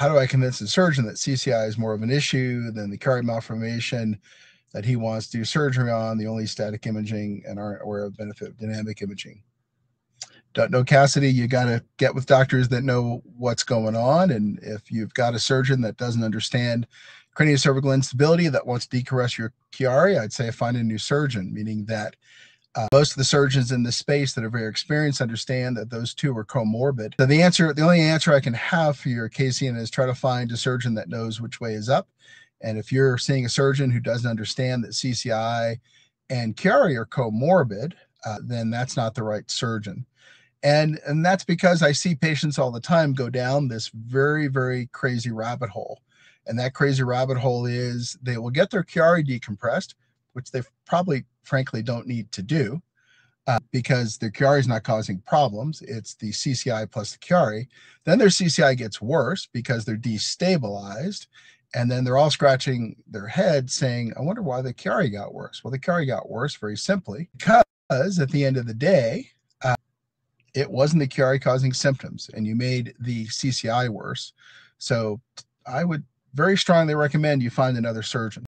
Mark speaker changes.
Speaker 1: how do I convince the surgeon that CCI is more of an issue than the Chiari malformation that he wants to do surgery on, the only static imaging and aren't aware of benefit of dynamic imaging? Don't know Cassidy, you got to get with doctors that know what's going on. And if you've got a surgeon that doesn't understand craniocervical instability that wants to decompress your Chiari, I'd say find a new surgeon, meaning that uh, most of the surgeons in this space that are very experienced understand that those two are comorbid. So the answer, the only answer I can have for your Cassian is try to find a surgeon that knows which way is up. And if you're seeing a surgeon who doesn't understand that CCI and Chiari are comorbid, uh, then that's not the right surgeon. And, and that's because I see patients all the time go down this very, very crazy rabbit hole. And that crazy rabbit hole is they will get their Chiari decompressed, which they probably, frankly, don't need to do uh, because their Chiari is not causing problems. It's the CCI plus the Chiari. Then their CCI gets worse because they're destabilized. And then they're all scratching their head saying, I wonder why the Chiari got worse. Well, the Chiari got worse very simply because at the end of the day, uh, it wasn't the Chiari causing symptoms and you made the CCI worse. So I would very strongly recommend you find another surgeon.